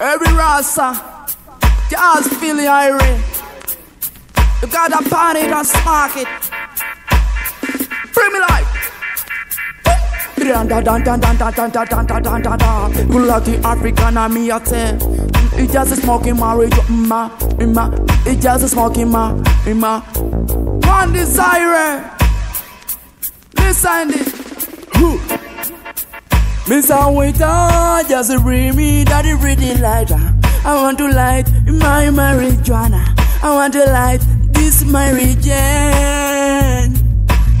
Every rasa, just feel the iron. You got a party, just spark it. Bring me life. Dun dun dun dun dun dun dun dun. Gud Lucky African and me a tell. It just a smoking marriage, ma, ma. It just a smoking ma, ma. One desire. Listen it. Miss a waiter, just bring me that pretty lighter. I want to light my marijuana. I want to light this.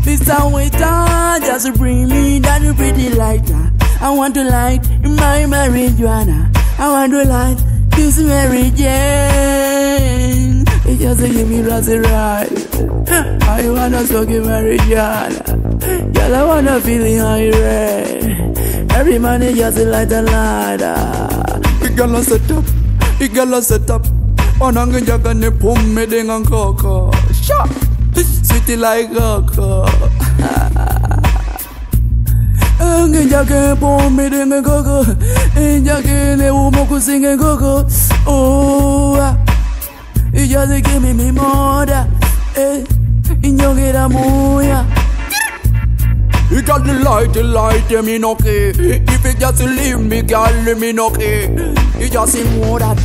Miss a waiter, just bring me that pretty lighter. I want to light my marijuana. I want to light this marijuana. It just give me of right. I wanna smoke marijuana. Girl, I wanna feel high Every man is just like a ladder. The girl a set up, the girl a set up. Wananga jaga ne pum me dengan koko. Sha, sweetie like koko. Nge jaga pum me dengan koko. Jaga ne umo kusinge koko. Oh, you just give me me more. Eh, inyongera moya. Got the light, the light, yeah, me care. If you just leave me, girl, me no care. You just more that.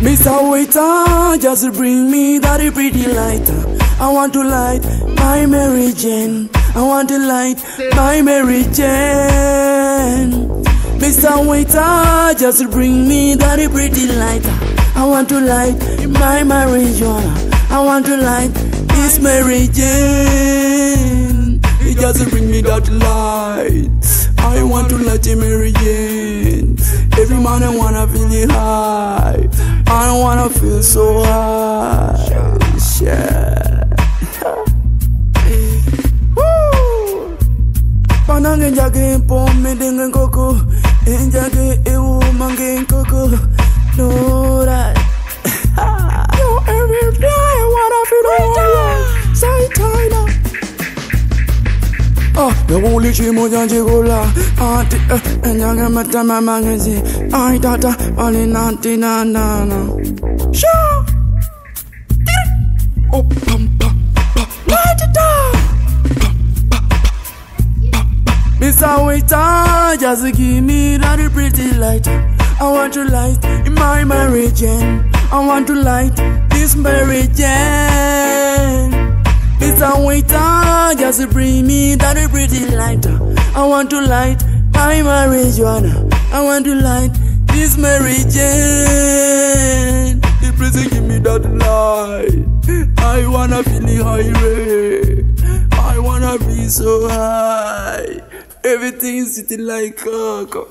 Mr. Waiter, just bring me that pretty lighter. I want to light my Mary Jane. I want to light my Mary Jane. Mr. Waiter, just bring me that pretty lighter. I want to light my marijuana. I want to light this Mary Jane. Just bring me that light. I want to let Mary Jane. Every man I wanna feel it high. I don't wanna feel so high. Yeah. Woo! Panang jage pom me dengan koko, enjage ewu mangeng koko. No that. Oh, the only dream was on Jigola. Auntie, uh, and young and my magazine. I thought all in auntie na na na. Sure. Oh, pam pam just give me that pretty light. I want to light in my marriage. I want to light this marriage. Mr. Waiter, just bring me that pretty lighter. I want to light my marijuana. I want to light this marriage. The please give me that light. I wanna feel the high ray. I wanna be so high. Everything is sitting like cocoa.